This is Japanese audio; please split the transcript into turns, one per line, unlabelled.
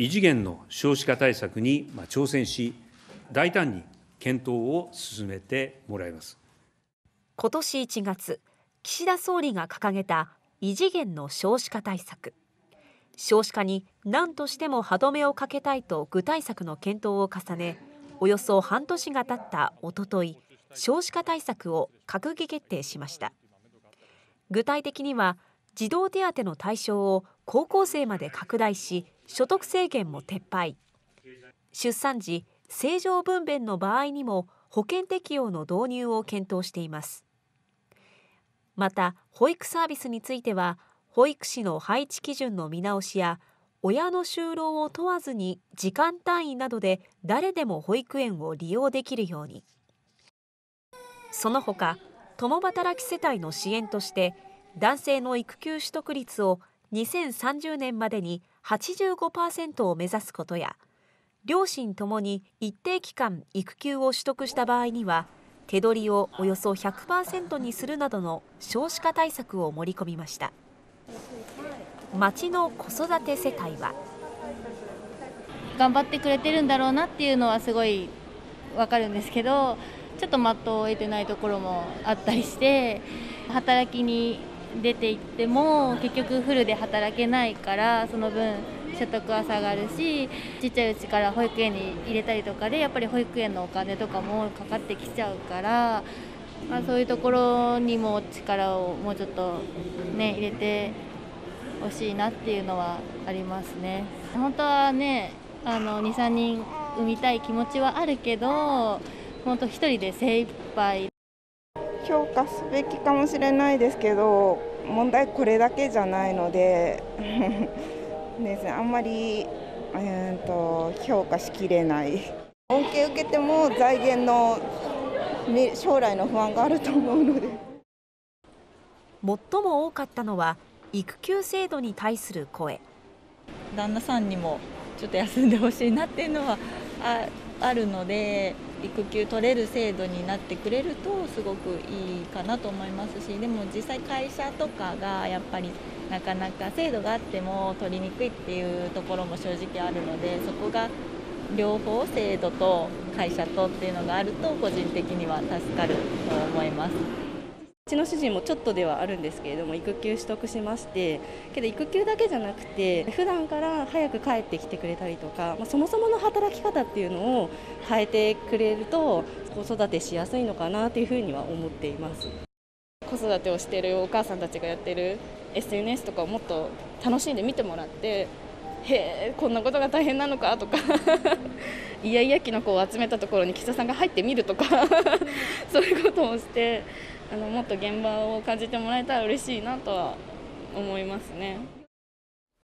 異次元の少子化対策に挑戦し、大胆に検討を進めてもらいます。
今年1月岸田総理が掲げた異次元の少子化対策。少子化に何としても歯止めをかけたいと具体策の検討を重ねおよそ半年が経ったおととい少子化対策を閣議決定しました。具体的には児童手当の対象を高校生まで拡大し所得制限も撤廃。出産時正常分娩の場合にも保険適用の導入を検討しています。また保育サービスについては保育士の配置基準の見直しや親の就労を問わずに時間単位などで誰でも保育園を利用できるように。その他共働き世帯の支援として男性の育休取得率を2030年までに85%を目指すことや両親ともに一定期間育休を取得した場合には手取りをおよそ100%にするなどの少子化対策を盛り込みました。町の子育て世帯は
頑張ってくれてるんだろうなっていうのはすごいわかるんですけどちょっと的を得てないところもあったりして働きに出ていっても結局フルで働けないからその分所得は下がるしちっちゃいうちから保育園に入れたりとかでやっぱり保育園のお金とかもかかってきちゃうから、まあ、そういうところにも力をもうちょっとね入れてほしいなっていうのはありますね。本当はねあの23人産みたい気持ちはあるけど本当1人で精一杯
評価すべきかもしれないですけど問題これだけじゃないので ですねあんまり、えーと、評価しきれない。恩恵受けても財源の将来の不安があると思うので。
最も多かったのは育休制度に対する声。
旦那さんにもちょっと休んでほしいなっていうのはああるので育休取れる制度になってくれるとすごくいいかなと思いますしでも実際会社とかがやっぱりなかなか制度があっても取りにくいっていうところも正直あるのでそこが両方制度と会社とっていうのがあると個人的には助かると思います。
ちの主人もちょっとではあるんですけれども育休取得しましてけど育休だけじゃなくて普段から早く帰ってきてくれたりとか、まあ、そもそもの働き方っていうのを変えてくれると子育てしやすいのかなというふうには思っています。
子育てをしてるお母さんたちがやってる SNS とかをもっと楽しんで見てもらってへえこんなことが大変なのかとか イヤイヤ期の子を集めたところに岸田さんが入ってみるとか そういうことをしてあのもっと現場を感じてもらえたら嬉しいなとは思いますね。